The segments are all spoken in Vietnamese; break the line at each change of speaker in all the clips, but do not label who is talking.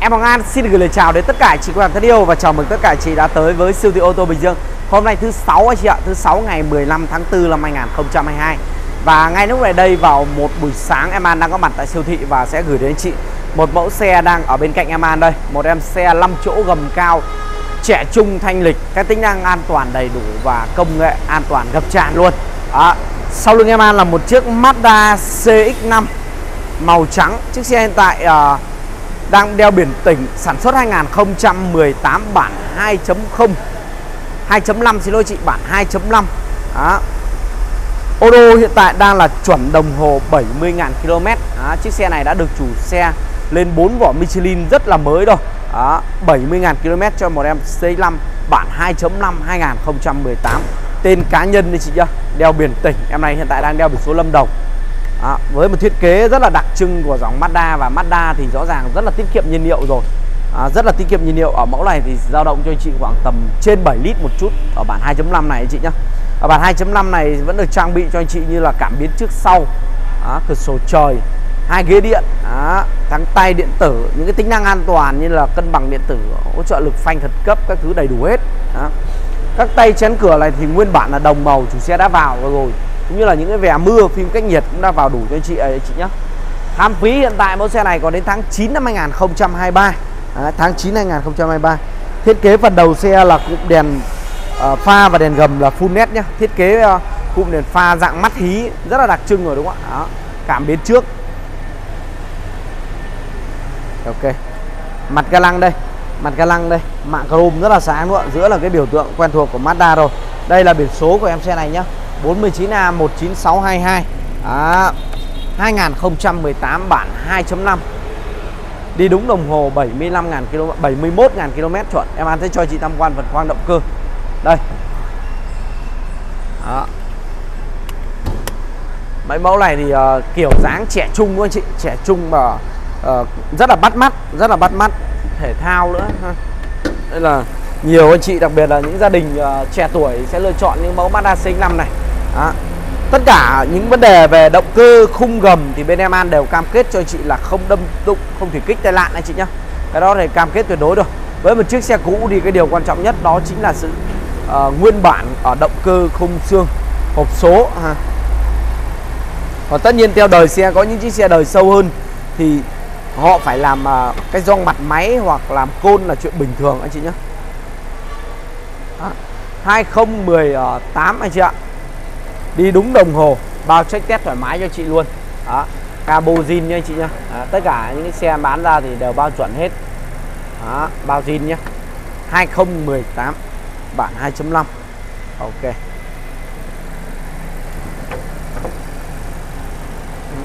Em Hoàng An xin được gửi lời chào đến tất cả chị các bạn thân yêu và chào mừng tất cả chị đã tới với siêu thị ô tô Bình Dương. Hôm nay thứ sáu anh chị ạ, thứ sáu ngày 15 tháng 4 năm 2022. Và ngay lúc này đây vào một buổi sáng em An đang có mặt tại siêu thị và sẽ gửi đến chị một mẫu xe đang ở bên cạnh em An đây, một em xe 5 chỗ gầm cao trẻ trung thanh lịch, các tính năng an toàn đầy đủ và công nghệ an toàn gấp tràn luôn. À, Sau lưng em An là một chiếc Mazda CX-5 màu trắng. Chiếc xe hiện tại uh, đang đeo biển tỉnh sản xuất 2018 bản 2.0 2.5 xin lỗi chị, bản 2.5 đó. Ô hiện tại đang là chuẩn đồng hồ 70.000 km đó. Chiếc xe này đã được chủ xe lên 4 vỏ Michelin rất là mới rồi đó. 70.000 km cho một em C5 bản 2.5 2018 Tên cá nhân đi chị nhá, Đeo biển tỉnh Em này hiện tại đang đeo biển số Lâm Đồng à, với một thiết kế rất là đặc trưng của dòng Mazda và Mazda thì rõ ràng rất là tiết kiệm nhiên liệu rồi. À, rất là tiết kiệm nhiên liệu. Ở mẫu này thì dao động cho anh chị khoảng tầm trên 7 lít một chút ở bản 2.5 này anh chị nhá. Ở bản 2.5 này vẫn được trang bị cho anh chị như là cảm biến trước sau. À, cửa sổ trời hai ghế điện à, thắng tay điện tử những cái tính năng an toàn như là cân bằng điện tử hỗ trợ lực phanh khẩn cấp các thứ đầy đủ hết. À. các tay chén cửa này thì nguyên bản là đồng màu chủ xe đã vào rồi cũng như là những cái vẻ mưa phim cách nhiệt cũng đã vào đủ cho anh chị ấy chị nhé Ham phí hiện tại mẫu xe này còn đến tháng 9 năm 2023 à, tháng 9 2023 thiết kế phần đầu xe là cụm đèn uh, pha và đèn gầm là full nét nhá. Thiết kế uh, cụm đèn pha dạng mắt hí rất là đặc trưng rồi đúng không ạ? Đó. cảm biến trước. Ok. Mặt ga lăng đây mặt ga lăng đây. Mạng chrome rất là sáng luôn. giữa là cái biểu tượng quen thuộc của Mazda rồi. Đây là biển số của em xe này nhá. 49A 19622 à, 2018 bản 2.5 Đi đúng đồng hồ 75.000 km 71.000 km chuẩn. Em ăn sẽ cho chị tham quan vật quang động cơ. Đây. Đó. Mấy mẫu này thì uh, kiểu dáng trẻ trung luôn chị. Trẻ trung mà uh, rất là bắt mắt Rất là bắt mắt Thể thao nữa. Đây là nhiều anh chị đặc biệt là những gia đình uh, trẻ tuổi sẽ lựa chọn những mẫu Mazda CX-5 này đó. Tất cả những vấn đề về động cơ khung gầm thì bên em An đều cam kết cho anh chị là không đâm đụng, không thủy kích tai nạn anh chị nhá. Cái đó thì cam kết tuyệt đối rồi. Với một chiếc xe cũ thì cái điều quan trọng nhất đó chính là sự uh, nguyên bản ở động cơ khung xương hộp số ha. Còn tất nhiên theo đời xe có những chiếc xe đời sâu hơn thì họ phải làm uh, cái gioăng mặt máy hoặc làm côn là chuyện bình thường anh chị nhé. 2018 anh chị ạ đi đúng đồng hồ bao check test thoải mái cho chị luôn. Đó cabo zin nha anh chị nhá. Đó, tất cả những cái xe bán ra thì đều bao chuẩn hết. Đó, bao zin nhá. 2018 bản 2.5 ok.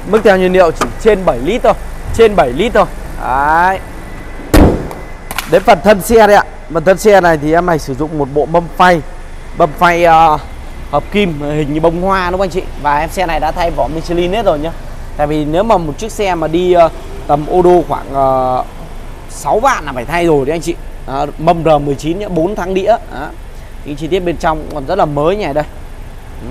Mức theo nhiên liệu chỉ trên 7 lít thôi trên 7 lít thôi. Đấy. Đến phần thân xe đây ạ. Phần thân xe này thì em này sử dụng một bộ mâm phay. Mâm phay uh, hợp kim hình như bông hoa đúng không anh chị? Và em xe này đã thay vỏ Michelin hết rồi nhá. Tại vì nếu mà một chiếc xe mà đi uh, tầm ô đô khoảng ờ, uh, 6 vạn là phải thay rồi đấy anh chị. À, mâm R19 nhá 4 tháng đĩa. Đó. những chi tiết bên trong còn rất là mới nhỉ đây. Ừ.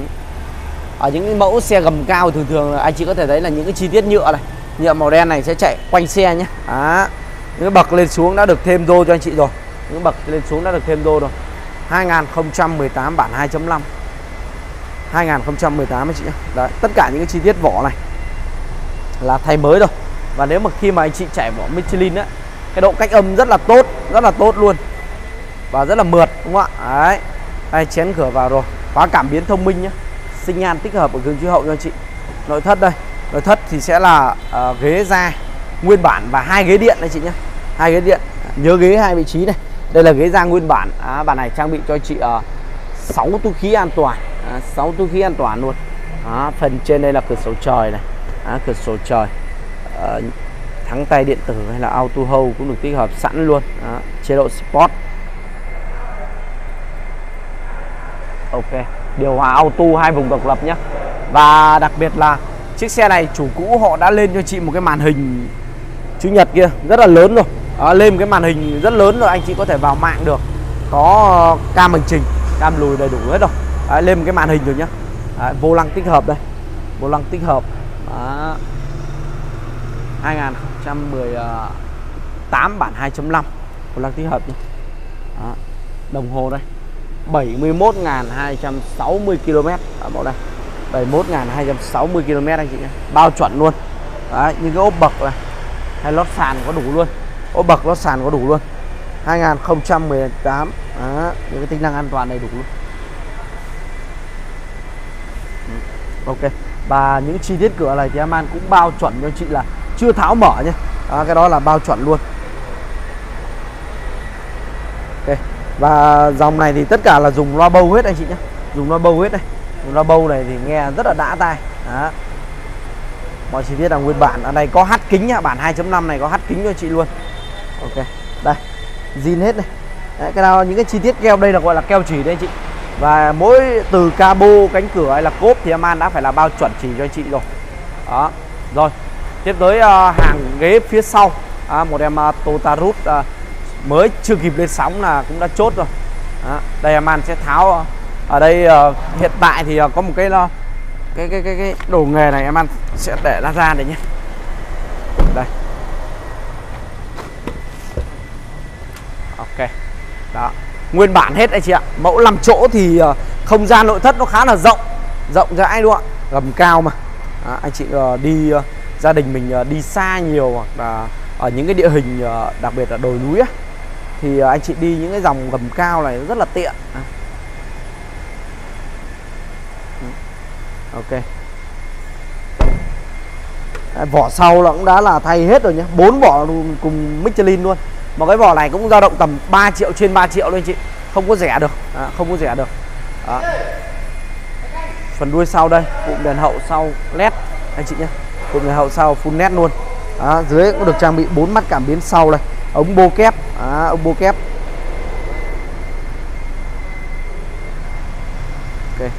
Ở những cái mẫu xe gầm cao thường thường anh chị có thể thấy là những cái chi tiết nhựa này nhựa màu đen này sẽ chạy quanh xe nhé à, những cái bậc lên xuống đã được thêm rô cho anh chị rồi. Những bậc lên xuống đã được thêm rô rồi. 2018 bản 2.5 2018 anh chị nhé Đấy, tất cả những cái chi tiết vỏ này là thay mới rồi. Và nếu mà khi mà anh chị chạy vỏ Michelin á cái độ cách âm rất là tốt rất là tốt luôn. Và rất là mượt đúng không ạ? Đấy đây chén cửa vào rồi. Khóa cảm biến thông minh nhé sinh nhan tích hợp ở gương chiếu hậu cho anh chị. Nội thất đây nội thất thì sẽ là uh, ghế da nguyên bản và hai ghế điện anh chị nhé hai ghế điện nhớ ghế hai vị trí này. Đây là ghế da nguyên bản. À, bản này trang bị cho chị uh, 6 túi khí an toàn. À, 6 túi khí an toàn luôn. À, phần trên đây là cửa sổ trời này. À, cửa sổ trời. À, thắng tay điện tử hay là auto hold cũng được tích hợp sẵn luôn. À, chế độ sport. Ok điều hòa auto hai vùng độc lập nhé. Và đặc biệt là chiếc xe này chủ cũ họ đã lên cho chị một cái màn hình chữ nhật kia rất là lớn rồi. À, lên cái màn hình rất lớn rồi anh chị có thể vào mạng được. Có cam hành trình cam lùi đầy đủ hết rồi. Đấy, lên một cái màn hình rồi nhá. Đấy, vô lăng tích hợp đây. Vô lăng tích hợp. Đó. 2018 bản 2.5 vô lăng tích hợp nhá. Đó. đồng hồ đây. 71.260 km ở mẫu đây. 71.260 km anh chị nhé bao chuẩn luôn. Đấy, những cái ốp bậc này. Hay lót sàn có đủ luôn. Ốp bậc lót sàn có đủ luôn. 2018 Đó, những cái tính năng an toàn đầy đủ luôn. Ừ, ok. Và những chi tiết cửa này thì Aman cũng bao chuẩn cho chị là chưa tháo mở nhé. À, cái đó là bao chuẩn luôn. Ok. Và dòng này thì tất cả là dùng loa bâu hết anh chị nhé. Dùng loa bâu hết đây dùng loa bâu này thì nghe rất là đã tai. Đó. mọi chi tiết là nguyên bản. Ở đây có hát kính nhá bản 2.5 này có hát kính cho chị luôn. Ok. Đây zin hết này. Đấy, cái nào những cái chi tiết keo đây là gọi là keo chỉ đây chị. Và mỗi từ cabo cánh cửa hay là cốp thì Aman đã phải là bao chuẩn chỉ cho chị rồi. Đó rồi. Tiếp tới uh, hàng ghế phía sau. À, một em à, uh, Toyota Root uh, à, mới chưa kịp lên sóng là cũng đã chốt rồi. Đó. đây Aman sẽ tháo uh, ở đây uh, hiện tại thì uh, có một cái uh, cái cái cái cái đồ nghề này em ăn sẽ để nó ra đây nhé. Đây. Ok. Đó. Nguyên bản hết anh chị ạ. Mẫu 5 chỗ thì ờ, không gian nội thất nó khá là rộng rộng rãi luôn ạ? Gầm cao mà. Đó, anh chị ờ, đi ờ, gia đình mình đi xa nhiều hoặc là ở những cái địa hình đặc biệt là đồi núi á thì anh chị đi những cái dòng gầm cao này rất là tiện. Ok. Vỏ sau là cũng đã là thay hết rồi nhé bốn vỏ cùng Michelin luôn mà cái vỏ này cũng dao động tầm 3 triệu trên 3 triệu luôn chị. Không có rẻ được. À, không có rẻ được. À. phần đuôi sau đây cụm đèn hậu sau led. Anh chị nhé. Cụm đèn hậu sau full led luôn. À, dưới cũng được trang bị bốn mắt cảm biến sau đây, ống bô kép. À, ống bô kép. Ok.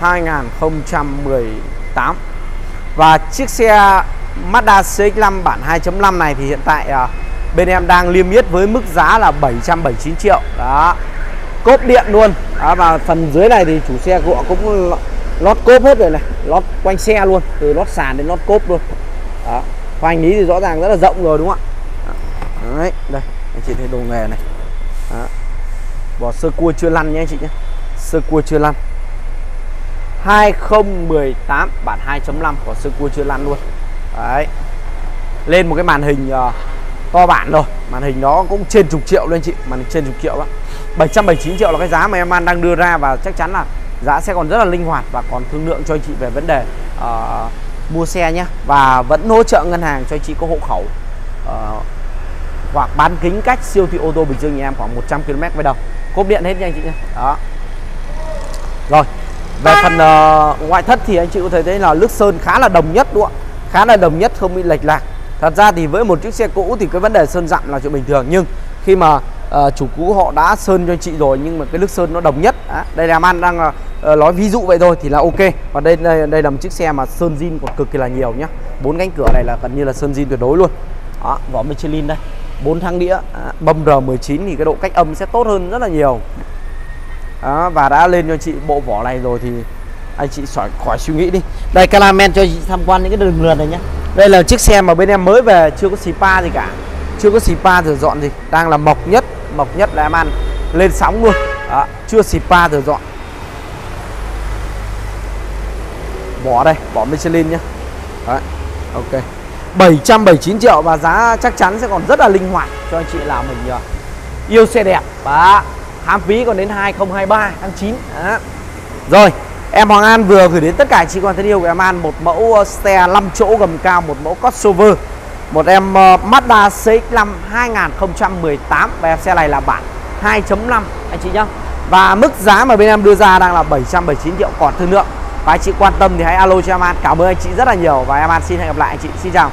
2018 và chiếc xe Mazda CX-5 bản 2.5 này thì hiện tại uh, bên em đang liêm yết với mức giá là 779 triệu. Đó. Cốp điện luôn. Đó, và phần dưới này thì chủ xe họ cũng lót cốp hết rồi này. Lót quanh xe luôn. Từ lót sàn đến lót cốp luôn. Đó. Khoanh lý thì rõ ràng rất là rộng rồi đúng không ạ? Đấy đây. Anh chị thấy đồ nghề này. Đó. vỏ sơ cua chưa lăn nhé anh chị nhé. Sơ cua chưa lăn. 2018 bản 2.5 của sơ cua chưa lăn luôn đấy. Lên một cái màn hình uh, to bản rồi. Màn hình đó cũng trên chục triệu lên chị. Màn hình trên chục triệu đó. 779 triệu là cái giá mà em an đang đưa ra và chắc chắn là giá sẽ còn rất là linh hoạt và còn thương lượng cho anh chị về vấn đề uh, mua xe nhé và vẫn hỗ trợ ngân hàng cho anh chị có hộ khẩu uh, hoặc bán kính cách siêu thị ô tô Bình Dương nhà em khoảng 100 km về đầu cốp điện hết nha anh chị nhé đó. Rồi. Về phần uh, ngoại thất thì anh chị có thể thấy là nước sơn khá là đồng nhất đúng không ạ? Khá là đồng nhất không bị lệch lạc. Thật ra thì với một chiếc xe cũ thì cái vấn đề sơn dặm là chuyện bình thường. Nhưng khi mà uh, chủ cũ họ đã sơn cho anh chị rồi nhưng mà cái nước sơn nó đồng nhất à, đây là man đang uh, nói ví dụ vậy thôi thì là ok. Và đây đây đây là một chiếc xe mà sơn zin còn cực kỳ là nhiều nhá. Bốn cánh cửa này là gần như là sơn zin tuyệt đối luôn. Đó, vỏ Michelin đây bốn thang đĩa à, bâm R19 thì cái độ cách âm sẽ tốt hơn rất là nhiều. Đó, và đã lên cho chị bộ vỏ này rồi thì anh chị khỏi khỏi suy nghĩ đi. Đây Calamen cho chị tham quan những cái đường lượt này nhé đây là chiếc xe mà bên em mới về chưa có spa pa gì cả. Chưa có spa pa thử dọn gì. Đang là mộc nhất mộc nhất là em ăn. Lên sóng luôn. Đó, chưa spa pa thử dọn. Bỏ đây bỏ Michelin nhé Đấy, ok. 779 triệu và giá chắc chắn sẽ còn rất là linh hoạt cho anh chị làm mình nhờ. yêu xe đẹp. Và hám phí còn đến 2023 tháng 9 Đó. Rồi Em Hoàng An vừa gửi đến tất cả chị con thân yêu của em An một mẫu ờ, xe 5 chỗ gầm cao, một mẫu crossover, một em ờ, Mazda CX-5 2018 và em xe này là bản 2.5 anh chị nhá. Và mức giá mà bên em đưa ra đang là 779 triệu còn thương lượng. Và anh chị quan tâm thì hãy alo cho em An. Cảm ơn anh chị rất là nhiều và em An xin hẹn gặp lại anh chị. Xin chào.